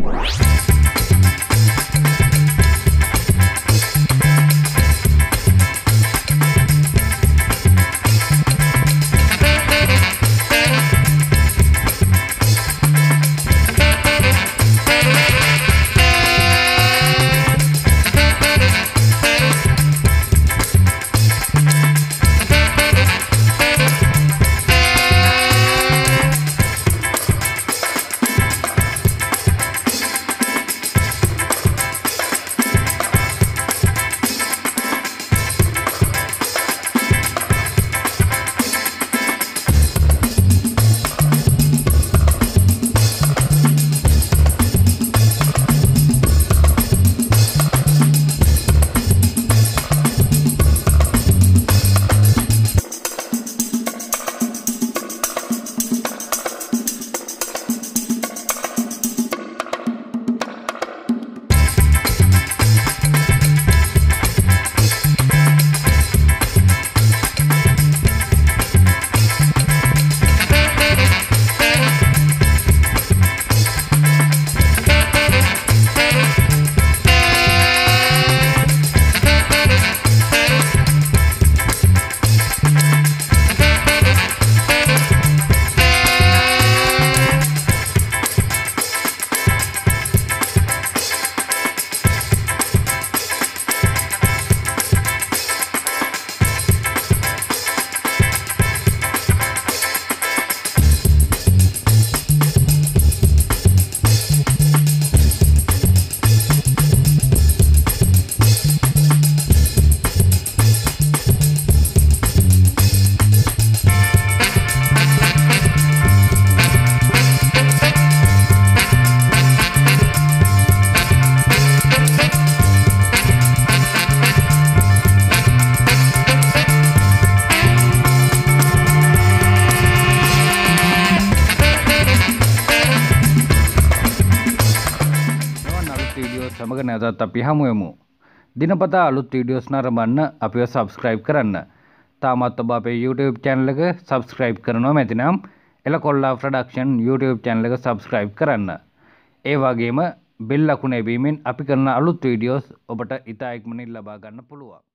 Música අලුත් වීඩියෝ සමඟ නැවතත් අපි හමුවමු. දිනපතා අලුත් වීඩියෝස් නරඹන්න අපිව සබස්ක්‍රයිබ් කරන්න. තාමත් ඔබ අපේ YouTube channel එක සබස්ක්‍රයිබ් කරනවා මැතිනම් එල කොල්ලා ප්‍රඩක්ෂන් YouTube channel එක සබස්ක්‍රයිබ් කරන්න. ඒ වගේම බෙල් ලකුණ එබීමෙන් අපි කරන අලුත් වීඩියෝස් ඔබට ඉතා ඉක්මනින් ලබා ගන්න පුළුවන්.